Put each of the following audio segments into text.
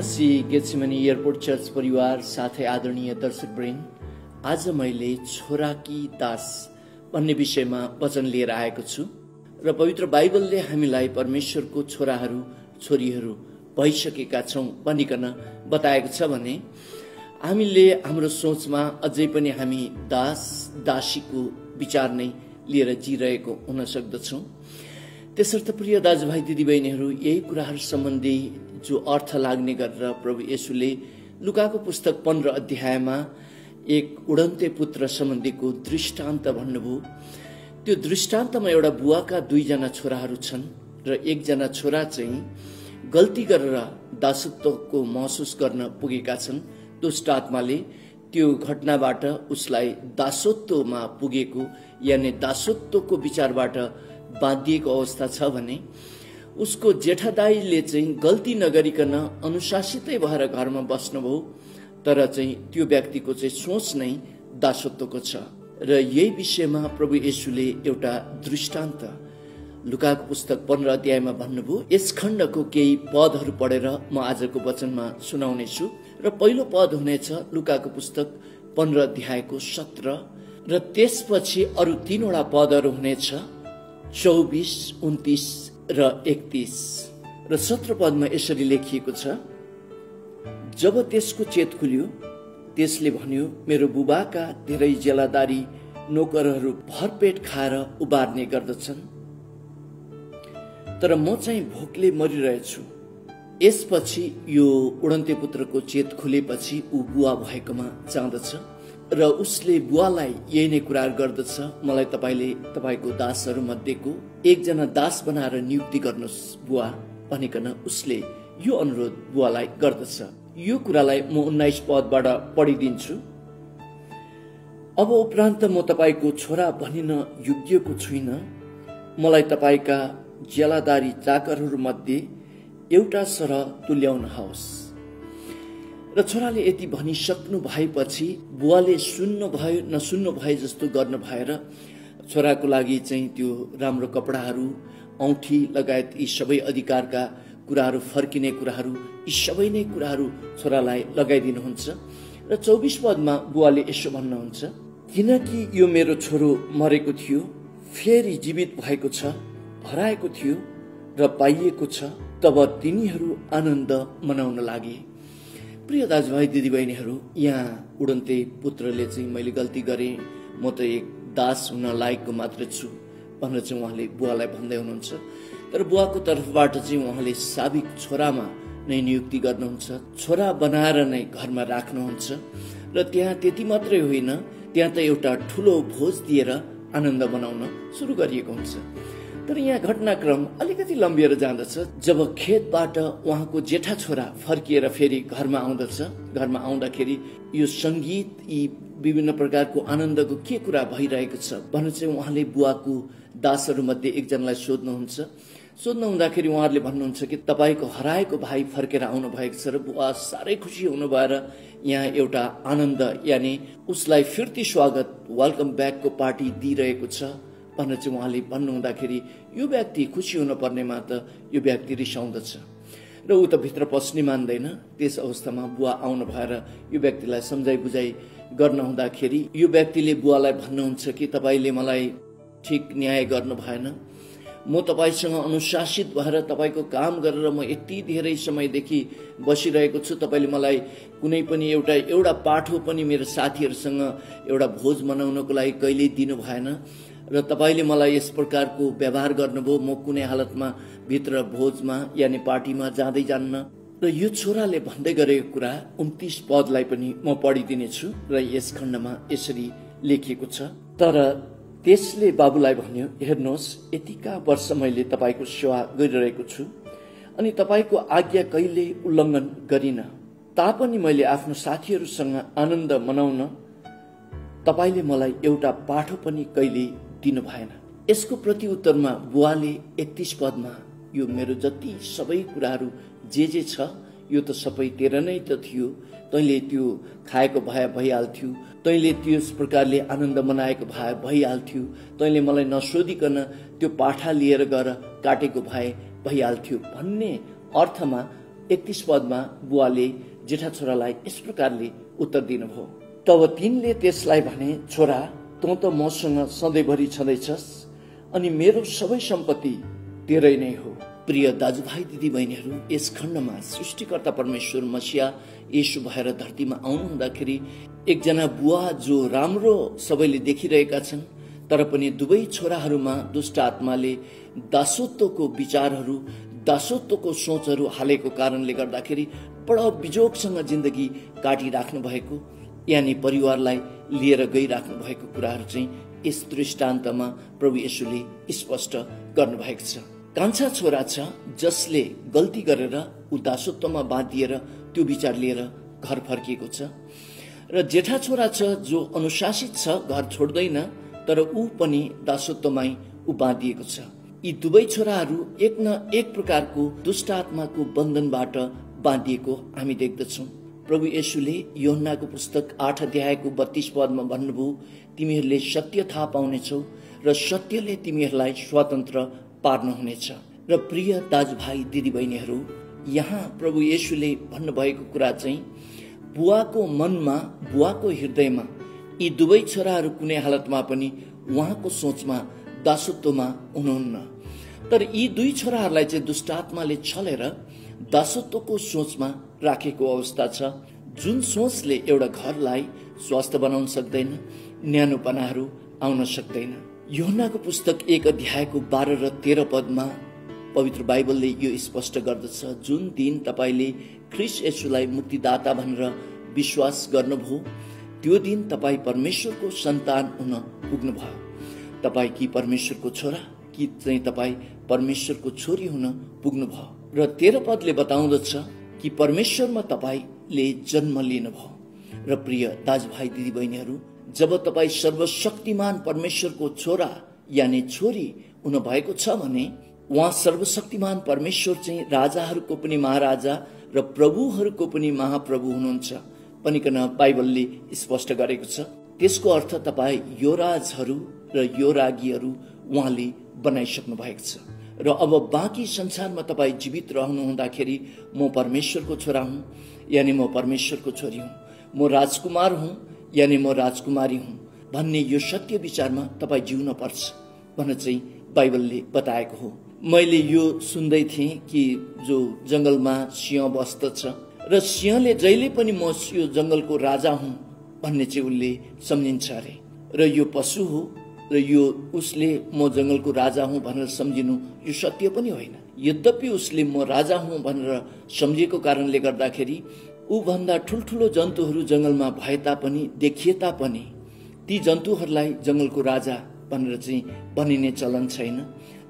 जय मसी गेट्सिमनी airport church परिवार साथै आदरणीय दर्शकवृन्द आज मैले छोराकी दास भन्ने विषयमा वचन लिएर आएको छु र पवित्र बाइबलले हामीलाई परमेश्वरको छोराहरू छोरीहरू भइसकेका छौँ भनिकन बताएको छ भने हामीले हाम्रो सोचमा अझै पनि हामी दास दासीको विचार नै लिएर जिरहेको हुन सक्दछौँ। त्यसर्थ प्रिय दाजुभाइ दिदीबहिनीहरू यही कुराहरू सम्बन्धी जो अर्थ लाग्ने गरेर प्रभु येसुले लुकाको पुस्तक पन्ध्र अध्यायमा एक उडन्ते पुत्र सम्बन्धीको दृष्टान्त भन्नुभयो। त्यो दृष्टान्तमा एउटा बुवाका दुईजना छोराहरू छन् र एकजना छोरा चाहिँ गल्ती गरेर दासत्वको महसुस गर्न पुगेका छन्। दुष्ट आत्माले त्यो घटनाबाट उसलाई दासत्वमा पुगेको यानि दासत्वको विचारबाट बाँधिएको अवस्था छ भने उसको जेठादाईले चाहिँ गल्ती नगरिकन अनुशासितै भएर घरमा बस्नुभयो तर चाहिँ त्यो व्यक्तिको चाहिँ सोच नै दासत्वको छ। र यही विषयमा प्रभु येशुले एउटा दृष्टान्त लुकाको पुस्तक पन्ध्र अध्यायमा भन्नुभयो यस खण्डको केही पदहरू पढेर म आजको वचनमा सुनाउने छु र पहिलो पद हुनेछ लुकाको पुस्तक पन्ध्र अध्यायको सत्र। र त्यसपछि अरू तीनवटा पदहरू हुनेछ। चौबिस उन्तिस र एकतिस। र सत्र पदमा यसरी लेखिएको छ जब त्यसको चेत खुल्यो त्यसले भन्यो मेरो बुबाका धेरै जेलादारी नोकरहरू भरपेट खाएर उबार्ने गर्दछन्। तर म चाहिँ भोकले मरिरहेछु। यसपछि यो उडन्ते पुत्रको चेत खुलेपछि ऊ बुवा भएकोमा जाँदछ। र उसले बुवालाई यही नै कुरा गर्दछ। मलाई तपाईँले तपाईँको दासहरू मध्येको एकजना दास बनाएर नियुक्ति गर्नुहोस् बुवा भनिकन उसले यो अनुरोध बुवालाई गर्दछ। यो कुरालाई म उन्नाइस पदबाट पढिदिन्छु। अब उपरान्त म तपाईँको छोरा भनिन योग्यको छुइनँ। मलाई तपाईँका ज्यालादारी चाकरहरू मध्ये एउटा सरह तुल्याउनुहोस् र छोराले यति भनिसक्नु भएपछि बुवाले सुन्नु भयो नसुन्नु भए जस्तो गर्नु भएर छोराको लागि चाहिँ त्यो राम्रो कपडाहरू औँठी लगायत यी सबै अधिकारका कुराहरू फर्किने कुराहरू यी सबै नै कुराहरू छोरालाई लगाइदिनुहुन्छ। र चौबिस पदमा बुवाले यसो भन्नुहुन्छ किनकि यो मेरो छोरो मरेको थियो फेरि जीवित भएको छ हराएको थियो र पाइएको छ तब तिनीहरू आनन्द मनाउन लागे। प्रिय दाजुभाइ दिदीबहिनीहरू यहाँ उडन्ते पुत्रले चाहिँ मैले गल्ती गरेँ। म त एक दास हुन लायकको मात्र छु भनेर चाहिँ उहाँले बुवालाई भन्दै हुनुहुन्छ। तर बुवाको तर्फबाट चाहिँ उहाँले साबिक छोरामा नै नियुक्ति गर्नुहुन्छ। छोरा बनाएर नै घरमा राख्नुहुन्छ। र त्यहाँ त्यति मात्रै होइन त्यहाँ त एउटा ठुलो भोज दिएर आनन्द बनाउन सुरु गरिएको हुन्छ। तर यहाँ घटनाक्रम अलिकति लम्बिएर जाँदछ जब खेतबाट उहाँको जेठा छोरा फर्किएर फेरि घरमा आउँदछ। घरमा आउँदाखेरि यो सङ्गीत यी विभिन्न प्रकारको आनन्दको के कुरा भइरहेको छ भनेर चाहिँ उहाँले बुवाको दासहरू मध्ये एकजनालाई सोध्नुहुन्छ। सोध्नु हुँदाखेरि उहाँहरूले भन्नुहुन्छ कि तपाईँको हराएको भाइ फर्केर आउनु भएको छ र बुवा साह्रै खुसी हुनु भएर यहाँ एउटा आनन्द यानि उसलाई फिर्ती स्वागत वेलकम ब्याकको पार्टी दिइरहेको छ। भनेर चाहिँ उहाँले भन्नु हुँदाखेरि यो व्यक्ति खुसी हुनुपर्नेमा त यो व्यक्ति रिसाउँदछ। र ऊ त भित्र पस्ने मान्दैन। त्यस अवस्थामा बुवा आउनु भएर यो व्यक्तिलाई सम्झाइ बुझाइ गर्न हुँदाखेरि यो व्यक्तिले बुवालाई भन्नुहुन्छ कि तपाईँले मलाई ठिक न्याय गर्नु भएन। म तपाईँसँग अनुशासित भएर तपाईँको काम गरेर म यति धेरै समयदेखि बसिरहेको छु। तपाईँले मलाई कुनै पनि एउटा एउटा पाठो पनि मेरो साथीहरूसँग एउटा भोज मनाउनको लागि कहिल्यै दिनु भएन। र तपाईँले मलाई यस प्रकारको व्यवहार गर्नुभयो म कुनै हालतमा भित्र भोजमा यानि पार्टीमा जाँदै जान्न। र यो छोराले भन्दै गरेको कुरा उन्तिस पदलाई पनि म पढिदिनेछु र यस खण्डमा यसरी लेखिएको छ। तर त्यसले बाबुलाई भन्यो हेर्नुहोस् यतिका वर्ष मैले तपाईँको सेवा गरिरहेको छु अनि तपाईँको आज्ञा कहिले उल्लङ्घन गरिन। तापनि मैले आफ्नो साथीहरूसँग आनन्द मनाउन तपाईँले मलाई एउटा पाठो पनि कहिले दिनु भएन। यसको प्रत्युत्तरमा बुवाले एकतिस पदमा यो मेरो जति सबै कुराहरू जे जे छ यो त सबै तेरो नै त थियो। तैँले त्यो खाएको भए भइहाल्थ्यो। तैँले त्यस प्रकारले आनन्द मनाएको भए भइहाल्थ्यो। तैँले मलाई नसोधिकन त्यो पाठा लिएर गएर काटेको भए भइहाल्थ्यो। भन्ने अर्थमा एकतिस पदमा बुवाले जेठा छोरालाई यस प्रकारले उत्तर दिनुभयो। तब तिनले त्यसलाई भने छोरा तँ त मसँग सधैँभरि छँदैछस् अनि मेरो सबै सम्पत्ति तेरै नै हो। प्रिय दाजुभाइ दिदी बहिनीहरू यस खण्डमा सृष्टिकर्ता परमेश्वर मसिया यसु भएर धरतीमा आउनु हुँदाखेरि एकजना बुवा जो राम्रो सबैले देखिरहेका छन् तर पनि दुवै छोराहरूमा दुष्ट आत्माले दासत्वको विचारहरू दासत्वको सोचहरू हालेको कारणले गर्दाखेरि बडा बिजोगसँग जिन्दगी काटिराख्नु भएको यानि परिवारलाई लिएर गइराख्नु भएको कुराहरू चाहिँ यस दृष्टान्तमा प्रभु येशुले स्पष्ट गर्नुभएको छ। कान्छा छोरा छ जसले गल्ती गरेर ऊ दासत्वमा बाँधिएर त्यो विचार लिएर घर फर्किएको छ। र जेठा छोरा छ जो अनुशासित छ घर छोड्दैन तर ऊ पनि दासत्वमै ऊ बाँधिएको छ। यी दुवै छोराहरू एक न एक प्रकारको दुष्ट आत्माको बन्धनबाट बाँधिएको हामी देख्दछौँ। प्रभु येशुले योहन्नाको पुस्तक आठ अध्यायको बत्तीस पदमा भन्नुभयो तिमीहरूले सत्य थाहा पाउनेछौ र सत्यले तिमीहरूलाई स्वतन्त्र पार्नुहुनेछ। र प्रिय दाजुभाइ दिदीबहिनीहरू यहाँ प्रभु येशुले भन्नुभएको कुरा चाहिँ बुवाको मनमा बुवाको हृदयमा यी दुवै छोराहरू कुनै हालतमा पनि उहाँको सोचमा दासत्वमा हुनुहुन्न। तर यी दुई छोराहरूलाई चाहिँ दुष्टात्माले छलेर दासत्वको सोचमा राखेको अवस्था छ। जुन सोचले एउटा घरलाई स्वस्थ बनाउन सक्दैन न्यानोपनाहरू आउन सक्दैन। योहनाको पुस्तक एक अध्यायको बाह्र र तेह्र पदमा पवित्र बाइबलले यो स्पष्ट गर्दछ जुन दिन तपाईँले ख्रिस यसुलाई मुक्तिदाता भनेर विश्वास गर्नुभयो त्यो दिन तपाईँ परमेश्वरको सन्तान हुन पुग्नुभयो। तपाईँ कि परमेश्वरको छोरा? कि चाहिँ तपाईँ परमेश्वरको छोरी हुन पुग्नुभयो। र तेह्र पदले बताउँदछ कि परमेश्वरमा तपाईँले जन्म लिनुभयो। र प्रिय दाजुभाइ दिदीबहिनीहरू जब तपाईँ सर्वशक्तिमान परमेश्वरको छोरा यानि छोरी हुनुभएको छ भने उहाँ सर्वशक्तिमान परमेश्वर चाहिँ राजाहरूको पनि महाराजा र प्रभुहरूको पनि महाप्रभु हुनुहुन्छ। पनिकन बाइबलले स्पष्ट गरेको छ? त्यसको अर्थ तपाईँ यो राजहरू र यो रागीहरू उहाँले बनाइसक्नु भएको छ। र अब बाँकी संसारमा तपाईँ जीवित रहनु हुँदाखेरि म परमेश्वरको छोरा हुँ यानि म परमेश्वरको छोरी हुँ। म राजकुमार हुँ यानि म राजकुमारी हुँ। भन्ने यो सत्य विचारमा तपाईँ जिउन पर्छ भनेर चाहिँ बाइबलले बताएको हो। मैले यो सुन्दै थिएँ कि जो जङ्गलमा सिंह बस्दछ र सिंहले जहिले पनि म यो जङ्गलको राजा हुँ भन्ने चाहिँ उसले सम्झिन्छ अरे। र यो पशु हो र यो उसले म जङ्गलको राजा हुँ भनेर सम्झिनु यो सत्य पनि होइन। यद्यपि उसले म राजा हुँ भनेर सम्झिएको कारणले गर्दाखेरि ऊभन्दा ठुल्ठुलो जन्तुहरू जङ्गलमा भए तापनि देखिए तापनि ती जन्तुहरूलाई जङ्गलको राजा भनेर चाहिँ भनिने चलन छैन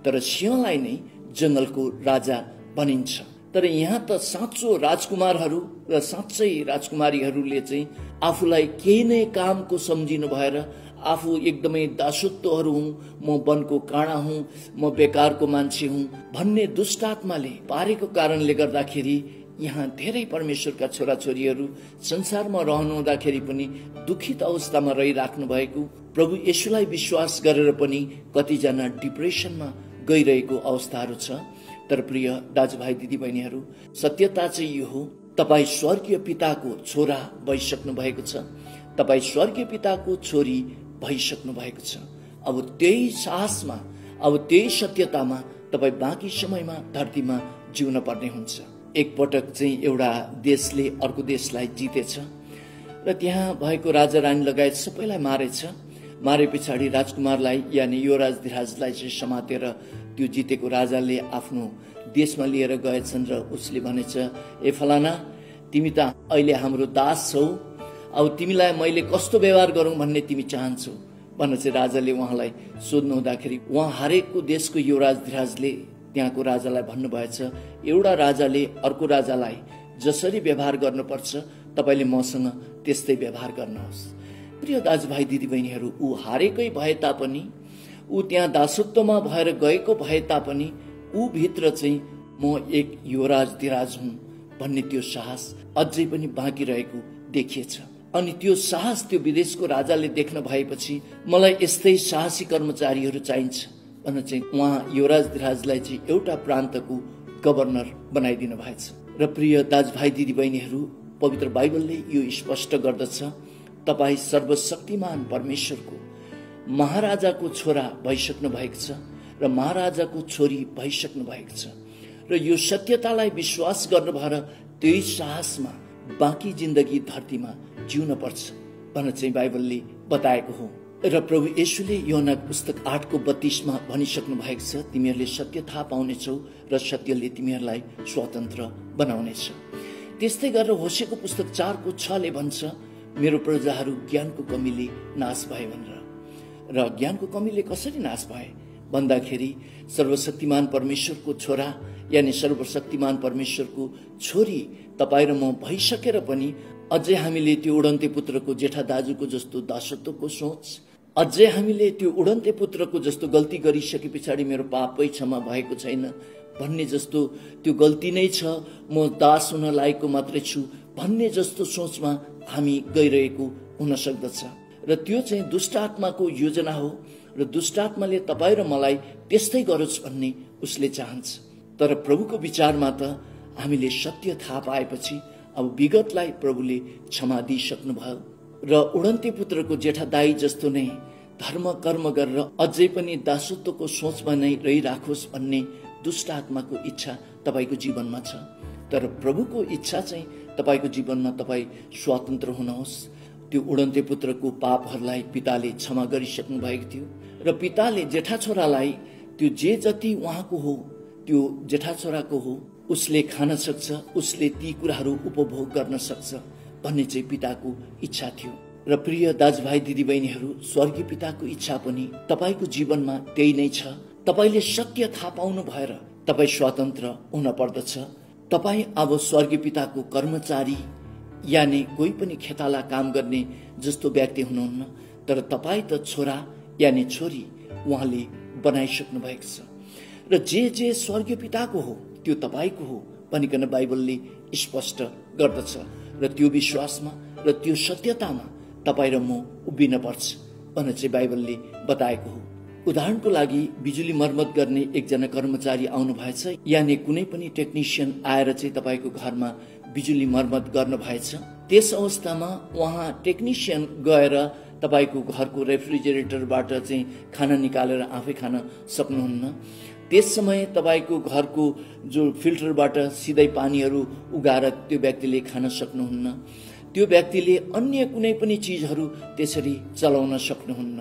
तर सिंहलाई नै जङ्गलको राजा भनिन्छ। तर यहाँ त साँचो राजकुमारहरू र साँच्चै राजकुमारीहरूले चाहिँ आफूलाई केही नै कामको सम्झिनु भएर आफू एकदमै दासत्वहरू हुँ म वनको काँडा हुँ म बेकारको मान्छे हुँ भन्ने दुष्टात्माले पारेको कारणले गर्दाखेरि यहाँ धेरै परमेश्वरका छोराछोरीहरू संसारमा रहनु हुँदाखेरि पनि दुखित अवस्थामा रहिराख्नु भएको प्रभु यसुलाई विश्वास गरेर पनि कतिजना डिप्रेसनमा गइरहेको अवस्थाहरू छ। तर प्रिय दाजुभाइ दिदीबहिनीहरू सत्यता चाहिँ यो हो तपाईँ स्वर्गीय पिताको छोरा भइसक्नु भएको छ। तपाईँ स्वर्गीय पिताको छोरी भइसक्नु भएको छ। अब त्यही साहसमा अब त्यही सत्यतामा तपाईँ बाँकी समयमा धरतीमा जिउन पर्ने हुन्छ। एकपटक चाहिँ एउटा देशले अर्को देशलाई जितेछ र त्यहाँ भएको राजा रानी लगायत सबैलाई मारेछ। मारे पछाडि राजकुमारलाई यानि यो राजधिराजलाई चाहिँ समातेर त्यो जितेको राजाले आफ्नो देशमा लिएर गएछन् र उसले भनेछ ए फलाना तिमी त अहिले हाम्रो दास छौ अब तिमीलाई मैले कस्तो व्यवहार गरौँ भन्ने तिमी चाहन्छौ? भनेर चाहिँ राजाले उहाँलाई सोध्नु हुँदाखेरि उहाँ हरेकको देशको युवराज धिराजले त्यहाँको राजालाई भन्नुभएछ। एउटा राजाले अर्को राजालाई जसरी व्यवहार गर्नुपर्छ तपाईँले मसँग त्यस्तै व्यवहार गर्नुहोस्। प्रिय दाजुभाइ दिदीबहिनीहरू ऊ हारेकै भए तापनि ऊ त्यहाँ दासत्वमा भएर गएको भए तापनि ऊ भित्र चाहिँ म एक युवराज धिराज हुँ भन्ने त्यो साहस अझै पनि बाँकी रहेको देखिएछ। अनि त्यो साहस त्यो विदेशको राजाले देख्न भएपछि मलाई यस्तै साहसी कर्मचारीहरू चाहिन्छ भनेर चाहिँ उहाँ युवराज धिराजलाई चाहिँ एउटा प्रान्तको गभर्नर बनाइदिनु भएछ। र प्रिय दाजुभाइ दिदीबहिनीहरू पवित्र बाइबलले यो स्पष्ट गर्दछ तपाईँ सर्वशक्तिमान परमेश्वरको महाराजाको छोरा भइसक्नु भएको छ र महाराजाको छोरी भइसक्नु भएको छ। र यो सत्यतालाई विश्वास गर्नु भएर त्यही साहसमा बाँकी जिन्दगी धरतीमा जिउन पर्छ भनेर चाहिँ बाइबलले बताएको हो। र प्रभु येशुले योना पुस्तक आठको बत्तीसमा भनिसक्नु भएको छ तिमीहरूले सत्य थाहा पाउनेछौ र सत्यले तिमीहरूलाई स्वतन्त्र बनाउनेछ। त्यस्तै गरेर होसेको पुस्तक चारको छले भन्छ मेरो प्रजाहरू ज्ञानको कमीले नाश भए भनेर। र ज्ञानको कमीले कसरी नाश भए? भन्दाखेरि सर्वशक्तिमान परमेश्वरको छोरा यानि सर्वशक्तिमान परमेश्वरको छोरी तपाईँ र म भइसकेर पनि अझै हामीले त्यो उडन्ते पुत्रको जेठा दाजुको जस्तो दासत्वको सोच अझै हामीले त्यो उडन्ते पुत्रको जस्तो गल्ती गरिसके पछाडि मेरो पापै क्षमा भएको छैन भन्ने जस्तो त्यो गल्ती नै छ म दास हुन लागेको मात्रै छु भन्ने जस्तो सोचमा हामी गइरहेको हुन सक्दछ। र त्यो चाहिँ दुष्ट आत्माको योजना हो र दुष्ट आत्माले तपाईँ र मलाई त्यस्तै गरोस् भन्ने उसले चाहन्छ। तर प्रभुको विचारमा त हामीले सत्य थाहा पाएपछि अब विगतलाई प्रभुले क्षमा दिइसक्नु भयो र उडन्ती पुत्रको जेठा दाई जस्तो नै धर्म कर्म गरेर अझै पनि दासत्वको सोचमा नै रहिराखोस् भन्ने दुष्ट आत्माको इच्छा तपाईँको जीवनमा छ। तर प्रभुको इच्छा चाहिँ तपाईँको जीवनमा तपाईँ स्वतन्त्र हुनुहोस्। त्यो उडन्ते पुत्रको पापहरूलाई पिताले क्षमा गरिसक्नु भएको थियो र पिताले जेठा छोरालाई त्यो जे जति उहाँको हो त्यो जेठा छोराको हो उसले खान सक्छ उसले ती कुराहरू उपभोग गर्न सक्छ भन्ने चाहिँ पिताको इच्छा थियो। र प्रिय दाजुभाइ दिदीबहिनीहरू स्वर्गीय पिताको इच्छा पनि तपाईँको जीवनमा त्यही नै छ। तपाईँले सत्य थाहा पाउनु भएर तपाईँ स्वतन्त्र हुन पर्दछ। तपाईँ अब स्वर्गीय पिताको कर्मचारी यानि कोही पनि खेताला काम गर्ने जस्तो व्यक्ति हुनुहुन्न तर तपाईँ त छोरा यानि छोरी उहाँले बनाइसक्नु भएको छ। र जे जे स्वर्गीय पिताको हो त्यो तपाईँको हो भनिकन बाइबलले स्पष्ट गर्दछ। र त्यो विश्वासमा र त्यो सत्यतामा तपाईँ र म उभिन पर्छ भनेर चाहिँ बाइबलले बताएको हो। उदाहरणको लागि बिजुली मर्मत गर्ने एकजना कर्मचारी आउनु भएछ यानि कुनै पनि टेक्निसियन आएर चाहिँ तपाईँको घरमा बिजुली मर्मत गर्नु भएछ। त्यस अवस्थामा उहाँ टेक्निसियन गएर तपाईँको घरको रेफ्रिजरेटरबाट चाहिँ खाना निकालेर आफै खान सक्नुहुन्न। त्यस समय तपाईँको घरको जो फिल्टरबाट सिधै पानीहरू उगाएर त्यो व्यक्तिले खान सक्नुहुन्न। त्यो व्यक्तिले अन्य कुनै पनि चिजहरू त्यसरी चलाउन सक्नुहुन्न।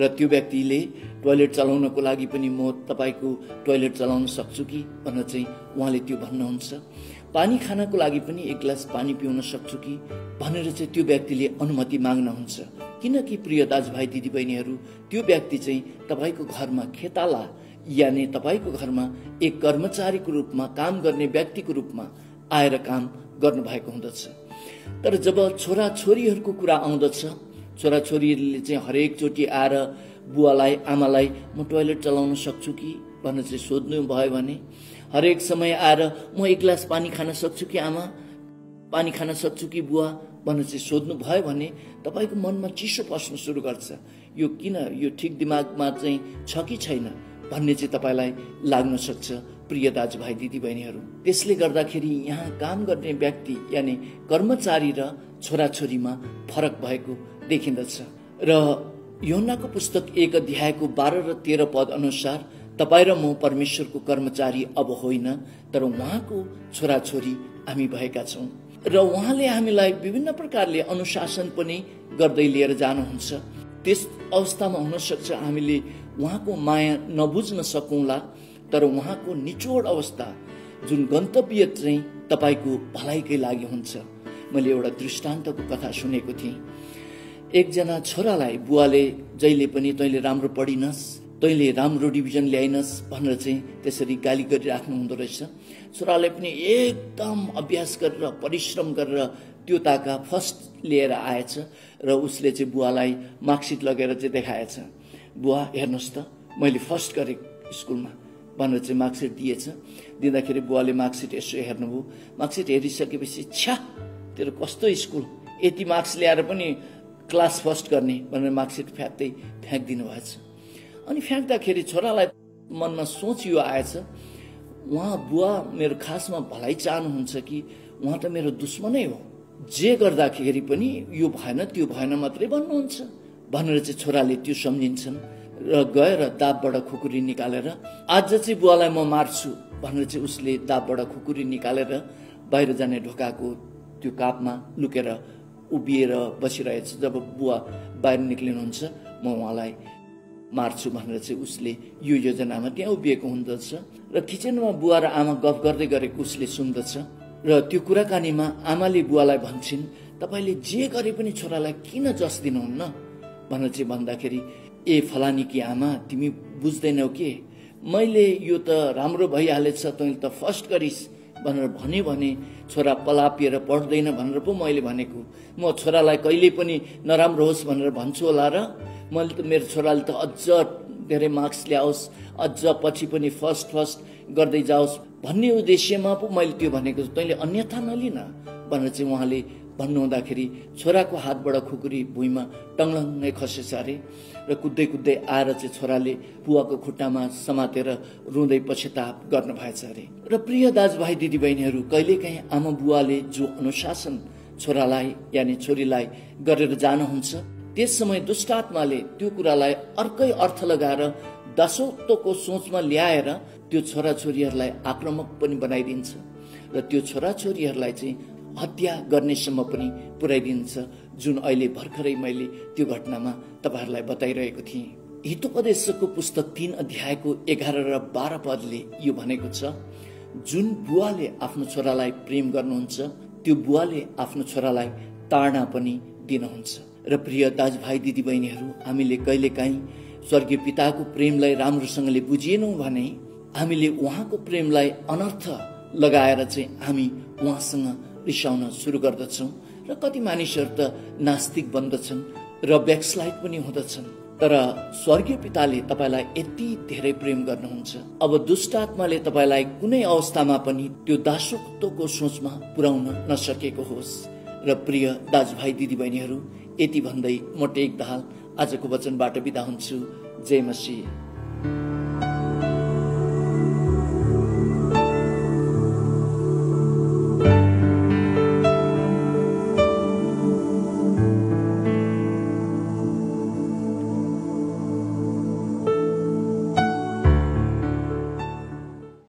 र त्यो व्यक्तिले टोयलेट चलाउनको लागि पनि म तपाईँको टोयलेट चलाउन सक्छु कि भनेर चाहिँ उहाँले त्यो भन्नुहुन्छ। पानी खानको लागि पनि एक गिलास पानी पिउन सक्छु कि भनेर चाहिँ त्यो व्यक्तिले अनुमति माग्नुहुन्छ। किनकि प्रिय दाजुभाइ दिदीबहिनीहरू त्यो व्यक्ति चाहिँ तपाईँको घरमा खेताला यानि तपाईँको घरमा एक कर्मचारीको रूपमा काम गर्ने व्यक्तिको रूपमा आएर काम गर्नुभएको हुँदछ। तर जब छोरा छोरीहरूको कुरा आउँदछ छोरा छोरीहरूले चाहिँ हरेकचोटि आएर बुवालाई आमालाई म टोयलेट चलाउन सक्छु कि? भनेर चाहिँ सोध्नु भयो भने हरेक समय आएर म एक गिलास पानी खान सक्छु कि आमा? पानी खान सक्छु कि बुवा? भनेर चाहिँ सोध्नु भयो भने तपाईँको मनमा चिसो पस्नु सुरु गर्छ। यो किन? यो ठिक दिमागमा चाहिँ छ कि छैन? भन्ने चाहिँ तपाईँलाई लाग्न सक्छ प्रिय दाजुभाइ दिदीबहिनीहरू। त्यसले गर्दाखेरि यहाँ काम गर्ने व्यक्ति यानि कर्मचारी र छोराछोरीमा फरक भएको देखिँदछ र योनाको पुस्तक एक अध्यायको बाह्र र तेह्र पद अनुसार तपाईँ र म परमेश्वरको कर्मचारी अब होइन तर उहाँको छोराछोरी हामी भएका छौँ। र उहाँले हामीलाई विभिन्न प्रकारले अनुशासन पनि गर्दै लिएर जानुहुन्छ। त्यस अवस्थामा हुनसक्छ हामीले उहाँको माया नबुझ्न सकौँला तर उहाँको निचोड अवस्था जुन गन्तव्य चाहिँ तपाईँको भलाइकै लागि हुन्छ। मैले एउटा दृष्टान्तको कथा सुनेको थिएँ। एकजना छोरालाई बुवाले जहिले पनि तैँले राम्रो पढिनस् तैँले राम्रो डिभिजन ल्याइनस् भनेर चाहिँ त्यसरी गाली गरिराख्नु हुँदो रहेछ। छोराले पनि एकदम अभ्यास गरेर परिश्रम गरेर त्यो ताका फर्स्ट लिएर आएछ र उसले चाहिँ बुवालाई मार्कसिट लगेर चाहिँ देखाएछ। बुवा हेर्नुहोस् त मैले फर्स्ट गरेँ स्कुलमा। भनेर चाहिँ मार्कसिट दिएछ। दिँदाखेरि बुवाले मार्कसिट यसो हेर्नुभयो। मार्कसिट हेरिसकेपछि छ्या तेरो कस्तो स्कुल? यति मार्क्स ल्याएर पनि क्लास फर्स्ट गर्ने भनेर मार्कसिट फ्याँक्दै फ्याँकिदिनु भएछ। अनि फ्याँक्दाखेरि छोरालाई मनमा सोच यो आएछ उहाँ बुवा मेरो खासमा भलाइ चाहनुहुन्छ कि? उहाँ त मेरो दुश्मनै हो। जे गर्दाखेरि पनि यो भएन त्यो भएन मात्रै भन्नुहुन्छ। भनेर चाहिँ छोराले त्यो सम्झिन्छन् र गएर दाबबाट खुकुरी निकालेर आज चाहिँ बुवालाई म मार्छु भनेर चाहिँ उसले दाबबाट खुकुरी निकालेर बाहिर जाने ढोकाको त्यो कापमा लुकेर उभिएर बसिरहेछ। जब बुवा बाहिर निक्लिनुहुन्छ म उहाँलाई मार्छु भनेर चाहिँ उसले यो योजनामा त्यहाँ उभिएको हुँदछ र किचनमा बुवा र आमा गफ गर्दै गरेको उसले सुन्दछ र त्यो कुराकानीमा आमाले बुवालाई भन्छन् तपाईँले जे गरे पनि छोरालाई किन जस दिनुहुन्न? भनेर चाहिँ भन्दाखेरि ए फलानी कि आमा तिमी बुझ्दैनौ के? मैले यो त राम्रो भइहालेछ तैँले त फर्स्ट गरिस् भनेर भने भने छोरा पलापिएर पढ्दैन भनेर पो मैले भनेको। म छोरालाई कहिले पनि नराम्रो होस् भनेर भन्छु होला र मैले त मेरो छोराले त अझ धेरै मार्क्स ल्याओस् अझ पछि पनि फर्स्ट फर्स्ट गर्दै जाओस् भन्ने उद्देश्यमा पो मैले त्यो भनेको तैँले अन्यथा नलिन। भनेर चाहिँ उहाँले भन्नुहुँदाखेरि छोराको हातबाट खुकुरी भुइँमा टङ्लङ्गै खसेछ अरे र कुद्दै कुद्दै आएर चाहिँ छोराले बुवाको खुट्टामा समातेर रुँदै पश्चाताप गर्नु भएछ अरे। र प्रिय दाजुभाइ दिदीबहिनीहरू कहिलेकाहीँ आमा बुवाले जो अनुशासन छोरालाई यानि छोरीलाई गरेर जानुहुन्छ त्यस समय दुष्टात्माले त्यो कुरालाई अर्कै अर्थ लगाएर दासत्वको सोचमा ल्याएर त्यो छोराछोरीहरूलाई आक्रामक पनि बनाइदिन्छ। र त्यो छोराछोरीहरूलाई चाहिँ हत्या गर्नेसम्म पनि पुर्याइदिन्छ जुन अहिले भर्खरै मैले त्यो घटनामा तपाईँहरूलाई बताइरहेको थिएँ। हितोपदेशको पुस्तक तीन अध्यायको एघार र बाह्र पदले यो भनेको छ जुन बुवाले आफ्नो छोरालाई प्रेम गर्नुहुन्छ त्यो बुवाले आफ्नो छोरालाई ताडना पनि दिनुहुन्छ। र प्रिय दाजुभाइ दिदीबहिनीहरू हामीले कहिलेकाहीँ स्वर्गीय पिताको प्रेमलाई राम्रोसँगले बुझिएनौँ भने हामीले उहाँको प्रेमलाई अनर्थ लगाएर चाहिँ हामी उहाँसँग रिसाउन सुरु गर्दछौँ र कति मानिसहरू त नास्तिक बन्दछन् र ब्याकस्लाइड पनि हुँदछन्। तर स्वर्गीय पिताले तपाईँलाई यति धेरै प्रेम गर्नुहुन्छ। अब दुष्ट आत्माले तपाईँलाई कुनै अवस्थामा पनि त्यो दासत्वको सोचमा पुर्याउन नसकेको होस्। र प्रिय दाजुभाइ दिदीबहिनीहरू यति भन्दै म टेक दाहाल आजको वचनबाट बिदा हुन्छु। जय मसी